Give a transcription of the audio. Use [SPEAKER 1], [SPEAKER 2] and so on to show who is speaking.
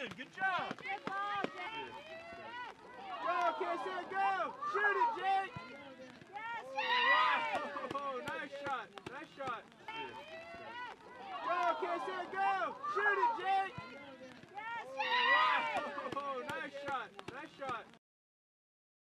[SPEAKER 1] Good job. Good ball, Jake. Go, Kessler, go. Shoot it, Jake. Yes. Wow. Oh, nice shot. Nice shot. Go, Kessler, go. Shoot